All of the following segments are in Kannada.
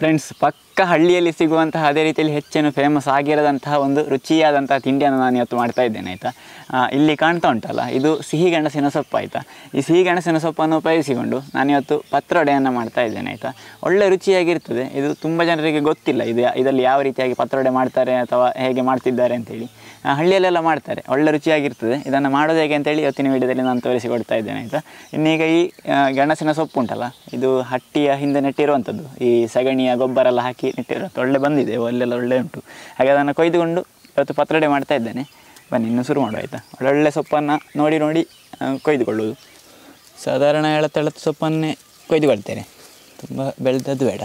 ಫ್ರೆಂಡ್ಸ್ ಪಕ್ಕ ಹಳ್ಳಿಯಲ್ಲಿ ಸಿಗುವಂತಹ ಅದೇ ರೀತಿಯಲ್ಲಿ ಹೆಚ್ಚೇನು ಫೇಮಸ್ ಆಗಿರದಂತಹ ಒಂದು ರುಚಿಯಾದಂತಹ ತಿಂಡಿಯನ್ನು ನಾನು ಇವತ್ತು ಮಾಡ್ತಾ ಇದ್ದೇನೆ, ಆಯಿತಾ? ಇಲ್ಲಿ ಕಾಣ್ತಾ ಉಂಟಲ್ಲ, ಇದು ಸಿಹಿ ಗೆಣಸಿನ ಸೊಪ್ಪು ಆಯಿತಾ? ಈ ಸಿಹಿ ಗೆಣಸಿನ ಸೊಪ್ಪನ್ನು ಉಪಯೋಗಿಸಿಕೊಂಡು ನಾನು ಇವತ್ತು ಪತ್ರೊಡೆಯನ್ನು ಮಾಡ್ತಾ ಇದ್ದೇನೆ, ಆಯಿತಾ? ಒಳ್ಳೆ ರುಚಿಯಾಗಿರ್ತದೆ. ಇದು ತುಂಬ ಜನರಿಗೆ ಗೊತ್ತಿಲ್ಲ, ಇದು ಇದರಲ್ಲಿ ಯಾವ ರೀತಿಯಾಗಿ ಪತ್ರೊಡೆ ಮಾಡ್ತಾರೆ ಅಥವಾ ಹೇಗೆ ಮಾಡ್ತಿದ್ದಾರೆ ಅಂತೇಳಿ. ಹಳ್ಳಿಯಲ್ಲೆಲ್ಲ ಮಾಡ್ತಾರೆ. ಒಳ್ಳೆ ರುಚಿಯಾಗಿರ್ತದೆ. ಇದನ್ನು ಮಾಡೋದು ಹೇಗೆ ಅಂತೇಳಿ ಇವತ್ತಿನ ವಿಡಿಯೋದಲ್ಲಿ ನಾನು ತೋರಿಸಿಕೊಡ್ತಾ ಇದ್ದೇನೆ, ಆಯಿತಾ? ಇನ್ನೀಗ ಈ ಗೆಣಸಿನ ಸೊಪ್ಪು ಉಂಟಲ್ಲ ಇದು ಹಟ್ಟಿಯ ಹಿಂದೆ ನೆಟ್ಟಿರುವಂಥದ್ದು. ಈ ಸಗಣಿಯ ಗೊಬ್ಬರ ಎಲ್ಲ ಹಾಕಿ ನೆಟ್ಟಿರುವಂಥ ಒಳ್ಳೆ ಬಂದಿದೆ ಒಳ್ಳೆಲ್ಲ ಒಳ್ಳೆ ಉಂಟು. ಹಾಗೆ ಅದನ್ನು ಕೊಯ್ದುಕೊಂಡು ಇವತ್ತು ಪತ್ರೊಡೆ ಮಾಡ್ತಾ ಇದ್ದೇನೆ. ಬನ್ನಿ, ಇನ್ನು ಶುರು ಮಾಡುವ ಆಯಿತಾ? ಒಳ್ಳೊಳ್ಳೆ ಸೊಪ್ಪನ್ನು ನೋಡಿ ನೋಡಿ ಕೊಯ್ದುಕೊಳ್ಳುವುದು. ಸಾಧಾರಣ ಎಳತೆಳತ್ತು ಸೊಪ್ಪನ್ನೇ ಕೊಯ್ದುಕೊಳ್ತೇನೆ. ತುಂಬ ಬೆಳೆದದ್ದು ಬೇಡ.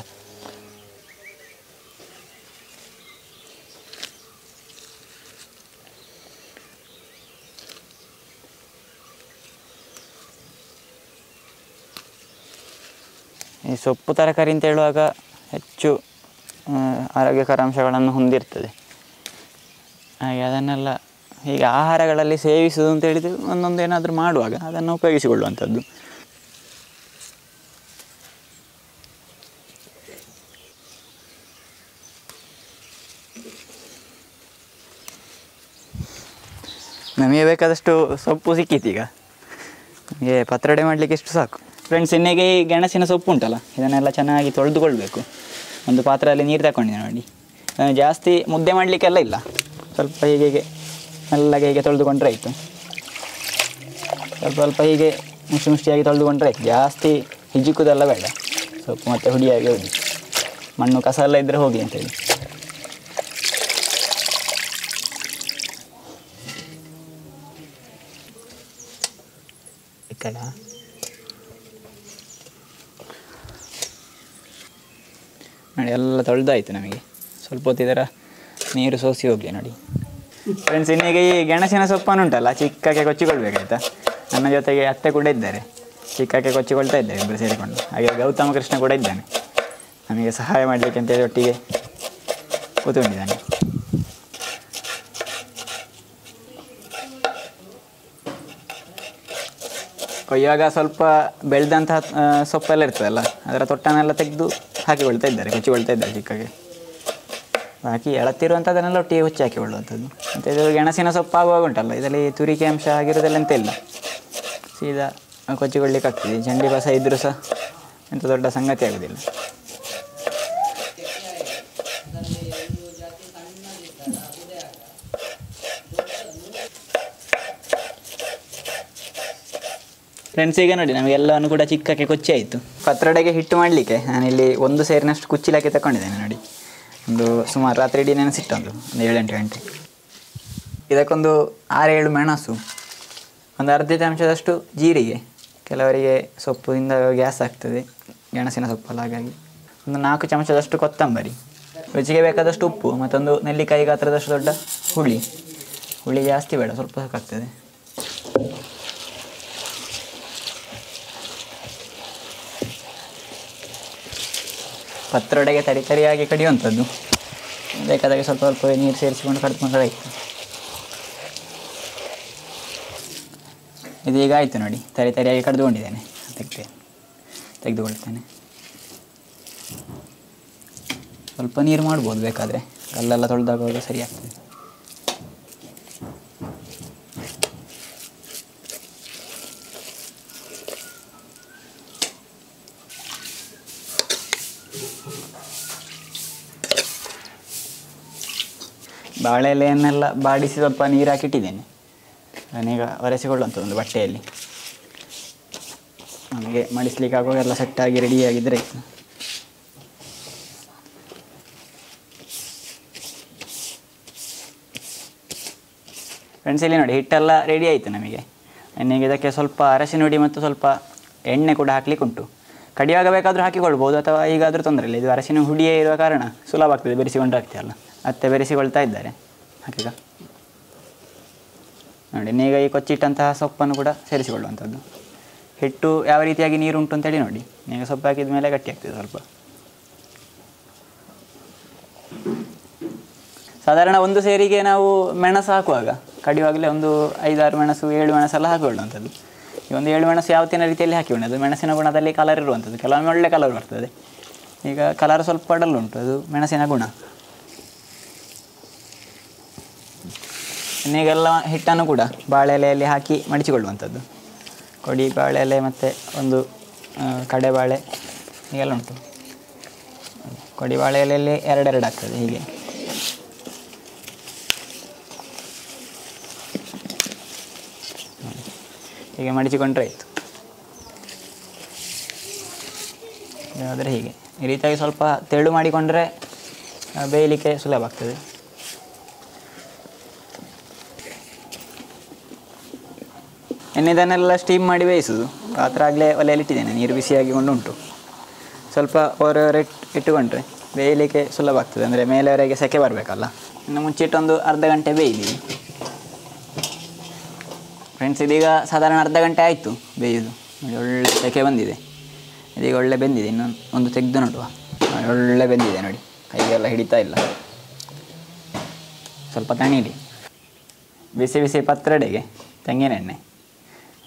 ಈ ಸೊಪ್ಪು ತರಕಾರಿ ಅಂತ ಹೇಳುವಾಗ ಹೆಚ್ಚು ಆರೋಗ್ಯಕರ ಅಂಶಗಳನ್ನು ಹೊಂದಿರ್ತದೆ. ಹಾಗೆ ಅದನ್ನೆಲ್ಲ ಹೀಗೆ ಆಹಾರಗಳಲ್ಲಿ ಸೇವಿಸುವುದು ಅಂತ ಹೇಳಿದರೆ ಒಂದೊಂದು ಏನಾದರೂ ಮಾಡುವಾಗ ಅದನ್ನು ಉಪಯೋಗಿಸಿಕೊಳ್ಳುವಂಥದ್ದು. ನಮಗೆ ಬೇಕಾದಷ್ಟು ಸೊಪ್ಪು ಸಿಕ್ಕಿತ್ತು ಈಗ ನಮಗೆ ಪತ್ರೊಡೆ ಮಾಡಲಿಕ್ಕೆ ಎಷ್ಟು ಸಾಕು. ಫ್ರೆಂಡ್ಸ್ ಇನ್ನೇಗೆ ಈ ಗೆಣಸಿನ ಸೊಪ್ಪು ಉಂಟಲ್ಲ? ಇದನ್ನೆಲ್ಲ ಚೆನ್ನಾಗಿ ತೊಳೆದುಕೊಳ್ಬೇಕು. ಒಂದು ಪಾತ್ರೆಯಲ್ಲಿ ನೀರು ತಗೊಂಡಿದೆ ನೋಡಿ. ಜಾಸ್ತಿ ಮುದ್ದೆ ಮಾಡಲಿಕ್ಕೆಲ್ಲ ಇಲ್ಲ. ಸ್ವಲ್ಪ ಹೀಗೆ ಹೀಗೆ ಮೆಲ್ಲಗೆ ಹೀಗೆ ತೊಳೆದುಕೊಂಡ್ರೆ ಆಯಿತು. ಸ್ವಲ್ಪ ಸ್ವಲ್ಪ ಹೀಗೆ ಮುಷ್ಟಿ ಮುಷ್ಟಿಯಾಗಿ ತೊಳೆದುಕೊಂಡ್ರೆ ಆಯ್ತು. ಜಾಸ್ತಿ ಹಿಜುಕುದೆಲ್ಲ ಬೇಡ. ಸೊಪ್ಪು ಮತ್ತೆ ಹುಡಿಯಾಗಿ ಹೋಗಿ. ಮಣ್ಣು ಕಸ ಎಲ್ಲ ಇದ್ದರೆ ಹೋಗಿ ಅಂತೇಳಿ. ಕಡೆ ನೋಡಿ, ಎಲ್ಲ ತೊಳೆದಾಯ್ತು ನಮಗೆ. ಸ್ವಲ್ಪ ಹೊತ್ತು ಇದರ ನೀರು ಸೋಸಿ ಹೋಗಲಿ ನೋಡಿ. ಫ್ರೆಂಡ್ಸ್ ಇನ್ನೀಗ ಈ ಗೆಣಸಿನ ಸೊಪ್ಪನ್ನು ಉಂಟಲ್ಲ, ಚಿಕ್ಕಕ್ಕೆ ಕೊಚ್ಚಿಕೊಳ್ಬೇಕಾಯ್ತಾ? ನನ್ನ ಜೊತೆಗೆ ಅತ್ತೆ ಕೂಡ ಇದ್ದಾರೆ. ಚಿಕ್ಕಕ್ಕೆ ಕೊಚ್ಚಿಕೊಳ್ತಾ ಇದ್ದಾರೆ ಇಬ್ಬರು ಸೇರಿಕೊಂಡು. ಹಾಗೆ ಗೌತಮ ಕೃಷ್ಣ ಕೂಡ ಇದ್ದಾನೆ. ನಮಗೆ ಸಹಾಯ ಮಾಡಲಿಕ್ಕೆ ಅಂತೇಳಿ ಒಟ್ಟಿಗೆ ಕೂತ್ಕೊಂಡಿದ್ದಾನೆ. ಕೊಯ್ಯುವಾಗ ಸ್ವಲ್ಪ ಬೆಳೆದಂತಹ ಸೊಪ್ಪೆಲ್ಲ ಇರ್ತದಲ್ಲ, ಅದರ ತೊಟ್ಟನೆಲ್ಲ ತೆಗೆದು ಹಾಕಿಕೊಳ್ತಾ ಇದ್ದಾರೆ ಕೊಚ್ಚಿಕೊಳ್ತಾ ಇದ್ದಾರೆ ಚಿಕ್ಕಗೆ. ಬಾಕಿ ಎಳತ್ತಿರುವಂಥದ್ದನ್ನೆಲ್ಲ ಒಟ್ಟಿಗೆ ಹುಚ್ಚಿ ಹಾಕಿಕೊಳ್ಳುವಂಥದ್ದು ಮತ್ತು ಇದು ಗೆಣಸಿನ ಸೊಪ್ಪು ಆಗುವಾಗ ಉಂಟಲ್ಲ, ಇದರಲ್ಲಿ ತುರಿಕೆ ಅಂಶ ಆಗಿರೋದೆಲ್ಲ ಎಂತ ಇಲ್ಲ. ಸೀದಾ ಕೊಚ್ಚಿಕೊಳ್ಳಿಕ್ಕೆ ಆಗ್ತದೆ ಚಂಡಿ ಬಸ ಇದ್ದರೂ ಸಹ ಎಂಥ ದೊಡ್ಡ ಸಂಗತಿ ಆಗೋದಿಲ್ಲ. ಫ್ರೆಂಡ್ಸ್ ಈಗ ನೋಡಿ, ನಮಗೆಲ್ಲವನ್ನು ಕೂಡ ಚಿಕ್ಕಕ್ಕೆ ಕೊಚ್ಚಿ ಆಯಿತು. ಪತ್ರೊಡೆಗೆ ಹಿಟ್ಟು ಮಾಡಲಿಕ್ಕೆ ನಾನಿಲ್ಲಿ ಒಂದು ಸೇರಿನಷ್ಟು ಕುಚ್ಚಿಲಕ್ಕೆ ತಗೊಂಡಿದ್ದೇನೆ ನೋಡಿ. ಒಂದು ಸುಮಾರು ರಾತ್ರಿ ಇಡೀ ನೆನೆಸಿಟ್ಟೊಂದು ಒಂದು ಏಳೆಂಟು ಗಂಟೆ. ಇದಕ್ಕೊಂದು ಆರೇಳು ಮೆಣಸು, ಒಂದು ಅರ್ಧ ಚಮಚದಷ್ಟು ಜೀರಿಗೆ, ಕೆಲವರಿಗೆ ಸೊಪ್ಪಿಂದ ಗ್ಯಾಸ್ ಆಗ್ತದೆ, ಗೆಣಸಿನ ಸೊಪ್ಪಲ್ಲ ಹಾಗಾಗಿ. ಒಂದು ನಾಲ್ಕು ಚಮಚದಷ್ಟು ಕೊತ್ತಂಬರಿ, ರುಚಿಗೆ ಬೇಕಾದಷ್ಟು ಉಪ್ಪು, ಮತ್ತೊಂದು ನೆಲ್ಲಿಕಾಯಿ ಗಾತ್ರದಷ್ಟು ದೊಡ್ಡ ಹುಳಿ. ಹುಳಿ ಜಾಸ್ತಿ ಬೇಡ, ಸ್ವಲ್ಪ ಸಾಕಾಗ್ತದೆ ಪತ್ರೊಡೆಗೆ ತರಿ ತರಿಯಾಗಿ ಕಡಿಯುವಂಥದ್ದು. ಬೇಕಾದಾಗ ಸ್ವಲ್ಪ ಸ್ವಲ್ಪ ನೀರು ಸೇರಿಸಿಕೊಂಡು ಕಡ್ಕೊಂಡಾಯಿತು ಇದೀಗ ಆಯಿತು ನೋಡಿ. ತರಿ ತರಿಯಾಗಿ ಕಡ್ದುಕೊಂಡಿದ್ದೇನೆ. ಅದಕ್ಕೆ ತೆಗೆದುಕೊಳ್ತೇನೆ ಸ್ವಲ್ಪ ನೀರು ಮಾಡ್ಬೋದು ಬೇಕಾದರೆ. ಕಲ್ಲೆಲ್ಲ ತೊಳೆದಾಗುವಾಗ ಸರಿ ಬಾಳೆ ಎಲೆಯನ್ನೆಲ್ಲ ಬಾಡಿಸಿ ಸ್ವಲ್ಪ ನೀರು ಹಾಕಿಟ್ಟಿದ್ದೇನೆ. ನಾನೀಗ ಒರೆಸಿಕೊಳ್ಳುವಂಥ ಒಂದು ಬಟ್ಟೆಯಲ್ಲಿ. ನಮಗೆ ಮಡಿಸ್ಲಿಕ್ಕೆ ಆಗುವಾಗ ಎಲ್ಲ ಸೆಟ್ಟಾಗಿ ರೆಡಿಯಾಗಿದ್ದರೆ ಫ್ರೆಂಡ್ಸ್ ಇಲ್ಲಿ ನೋಡಿ, ಹಿಟ್ಟೆಲ್ಲ ರೆಡಿ ಆಯಿತು ನಮಗೆ. ನನಗೆ ಇದಕ್ಕೆ ಸ್ವಲ್ಪ ಅರಸಿನ ಹುಡಿ ಮತ್ತು ಸ್ವಲ್ಪ ಎಣ್ಣೆ ಕೂಡ ಹಾಕ್ಲಿಕ್ಕೆ ಉಂಟು ಕಡಿಯಾಗ ಬೇಕಾದರೂ ಹಾಕಿಕೊಳ್ಬೋದು ಅಥವಾ ಈಗಾದರೂ ತೊಂದರೆ ಇಲ್ಲ. ಇದು ಅರಸಿನ ಹುಡಿಯೇ ಇರುವ ಕಾರಣ ಸುಲಭ ಆಗ್ತದೆ ಬೆರೆಸಿಕೊಂಡು ಅಲ್ಲ ಅತ್ತೆ ಬೆರೆಸಿಕೊಳ್ತಾ ಇದ್ದಾರೆ. ಹಾಕೀಗ ನೋಡಿ ಈಗ ಈ ಕೊಚ್ಚಿಟ್ಟಂತಹ ಸೊಪ್ಪನ್ನು ಕೂಡ ಸೇರಿಸಿಕೊಳ್ಳುವಂಥದ್ದು. ಹಿಟ್ಟು ಯಾವ ರೀತಿಯಾಗಿ ನೀರು ಉಂಟು ಅಂತೇಳಿ ನೋಡಿ. ಈಗ ಸೊಪ್ಪು ಹಾಕಿದ ಮೇಲೆ ಗಟ್ಟಿ ಆಗ್ತದೆ ಸ್ವಲ್ಪ. ಸಾಧಾರಣ ಒಂದು ಸೇರಿಗೆ ನಾವು ಮೆಣಸು ಹಾಕುವಾಗ, ಕಡಿಯುವಾಗಲೇ ಒಂದು ಐದಾರು ಮೆಣಸು, ಏಳು ಮೆಣಸೆಲ್ಲ ಹಾಕಿಕೊಳ್ಳುವಂಥದ್ದು. ಈ ಒಂದು ಏಳು ಮೆಣಸು ಯಾವತ್ತಿನ ರೀತಿಯಲ್ಲಿ ಹಾಕಿ ಅದು ಮೆಣಸಿನ ಗುಣದಲ್ಲಿ ಕಲರ್ ಇರುವಂಥದ್ದು. ಕೆಲವೊಮ್ಮೆ ಒಳ್ಳೆ ಕಲರ್ ಬರ್ತದೆ. ಈಗ ಕಲರ್ ಸ್ವಲ್ಪ ಡಲ್ ಉಂಟು. ಅದು ಮೆಣಸಿನ ಗುಣ. ಇನ್ನೀಗೆಲ್ಲ ಹಿಟ್ಟನ್ನು ಕೂಡ ಬಾಳೆ ಎಲೆಯಲ್ಲಿ ಹಾಕಿ ಮಡಿಚಿಕೊಳ್ಳುವಂಥದ್ದು. ಕೊಡಿ ಬಾಳೆ ಎಲೆ ಮತ್ತು ಒಂದು ಆ, ಕಡೆ ಬಾಳೆ ಹೀಗೆಲ್ಲ ಉಂಟು. ಕೊಡಿ ಬಾಳೆ ಎಲೆಯಲ್ಲಿ ಎರಡೆರಡು ಆಗ್ತದೆ ಹೀಗೆ. ಹೀಗೆ ಮಡಿಚಿಕೊಂಡ್ರೆ ಆಯಿತು. ಆದರೆ ಹೀಗೆ. ಈ ರೀತಿಯಾಗಿ ಸ್ವಲ್ಪ ತೆಳು ಮಾಡಿಕೊಂಡ್ರೆ ಬೇಯಲಿಕ್ಕೆ ಸುಲಭ ಆಗ್ತದೆ. ಇನ್ನು ಇದನ್ನೆಲ್ಲ ಸ್ಟೀಮ್ ಮಾಡಿ ಬೇಯಿಸೋದು. ಪಾತ್ರ ಆಗಲೇ ಒಲೆಯಲ್ಲಿ ಇಟ್ಟಿದ್ದೇನೆ. ನೀರು ಬಿಸಿಯಾಗಿಕೊಂಡು ಉಂಟು. ಸ್ವಲ್ಪ ಹೊರವರೆ ಇಟ್ಟುಕೊಂಡ್ರೆ ಬೇಯಲಿಕ್ಕೆ ಸುಲಭ ಆಗ್ತದೆ. ಅಂದರೆ ಮೇಲೆವರೆಗೆ ಸೆಕೆ ಬರಬೇಕಲ್ಲ. ಇನ್ನು ಮುಂಚಿಟ್ಟೊಂದು ಅರ್ಧ ಗಂಟೆ ಬೇಯಲಿ ಫ್ರೆಂಡ್ಸ್ ಇದೀಗ ಸಾಧಾರಣ ಅರ್ಧ ಗಂಟೆ ಆಯಿತು ಬೇಯೋದು. ನೋಡಿ ಒಳ್ಳೆ ಸೆಕೆ ಬಂದಿದೆ. ಇದೀಗ ಒಳ್ಳೆ ಬೆಂದಿದೆ. ಇನ್ನೊಂದು ಒಂದು ತೆಗೆದು ನೋಡುವ. ನೋಡಿ, ಒಳ್ಳೆ ಬೆಂದಿದೆ ನೋಡಿ. ಕೈಗೆಲ್ಲ ಹಿಡಿತಾ ಇಲ್ಲ. ಸ್ವಲ್ಪ ತಣೀಲಿ. ಬಿಸಿ ಬಿಸಿ ಪತ್ರಡೆಗೆ ತೆಂಗಿನ ಎಣ್ಣೆ.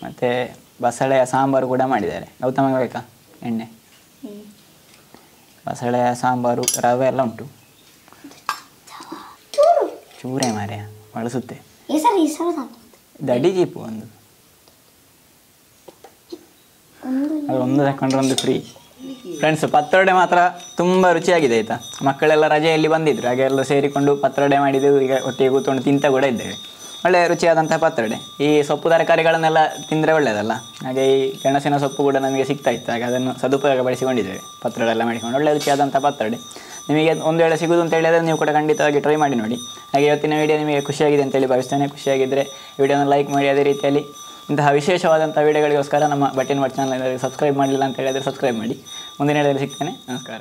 ಮತ್ತು ಬಸಳೆಯ ಸಾಂಬಾರು ಕೂಡ ಮಾಡಿದ್ದಾರೆ. ಗೌತಮಗೆ ಬೇಕಾ? ಎಣ್ಣೆ. ಬಸಳೆಯ ಸಾಂಬಾರು ರವೆ ಎಲ್ಲ ಉಂಟು. ಚೂರೆ. ಮಾರ್ಯ. ಬಳಸುತ್ತೆ. ದಡಿ ಜೀಪು ಒಂದು. ಅದು ಒಂದು ತಕೊಂಡ್ರೆ ಒಂದು ಫ್ರೀ ಫ್ರೆಂಡ್ಸ್ ಪತ್ರೊಡೆ ಮಾತ್ರ ತುಂಬ ರುಚಿಯಾಗಿದೆ ಆಯ್ತಾ? ಮಕ್ಕಳೆಲ್ಲ ರಜೆಯಲ್ಲಿ ಬಂದಿದ್ರು, ಹಾಗೆ ಎಲ್ಲ ಸೇರಿಕೊಂಡು ಪತ್ರೊಡೆ ಮಾಡಿದ್ದು, ಈಗ ಒಟ್ಟಿಗೆ ಕೂತ್ಕೊಂಡು ತಿಂತ ಕೂಡ ಇದ್ದೇವೆ. ಒಳ್ಳೆ ರುಚಿಯಾದಂತಹ ಪತ್ರೊಡೆ. ಈ ಸೊಪ್ಪು ತರಕಾರಿಗಳನ್ನೆಲ್ಲ ತಿಂದರೆ ಒಳ್ಳೆಯದಲ್ಲ ಹಾಗೆ ಈ ಗೆಣಸಿನ ಸೊಪ್ಪು ಕೂಡ ನಮಗೆ ಸಿಗ್ತಾ ಇತ್ತು, ಹಾಗೆ ಅದನ್ನು ಸದುಪಯೋಗ ಪಡಿಸಿಕೊಂಡಿದ್ದೇವೆ ಪತ್ರೊಡೆ ಎಲ್ಲ ಮಾಡಿಕೊಂಡು ಒಳ್ಳೆ ರುಚಿಯಾದಂಥ ಪತ್ರೊಡೆ. ನಿಮಗೆ ಒಂದು ವೇಳೆ ಸಿಗುವುದು ಅಂತ ಹೇಳಿದರೆ ನೀವು ಕೂಡ ಖಂಡಿತವಾಗಿ ಟ್ರೈ ಮಾಡಿ ನೋಡಿ. ಹಾಗೆ ಇವತ್ತಿನ ವಿಡಿಯೋ ನಿಮಗೆ ಖುಷಿಯಾಗಿದೆ ಅಂತೇಳಿ ಭಾವಿಸ್ತೇನೆ. ಖುಷಿಯಾಗಿದ್ದರೆ ವಿಡಿಯೋನ ಲೈಕ್ ಮಾಡಿ ಅದೇ ರೀತಿಯಲ್ಲಿ. ಇಂತಹ ವಿಶೇಷವಾದಂಥ ವಿಡಿಯೋಗಳಿಗೋಸ್ಕರ ನಮ್ಮ ಬಟ್ಟಿನ ವಾಟ್ ಚಾನಲ್ ಸಬ್ಸ್ಕ್ರೈಬ್ ಮಾಡಲಿಲ್ಲ ಅಂತ ಹೇಳಿದರೆ ಸಬ್ಸ್ಕ್ರೈಬ್ ಮಾಡಿ. ಮುಂದಿನ ಹೇಳಿದರೆ ಸಿಗ್ತೇನೆ. ನಮಸ್ಕಾರ.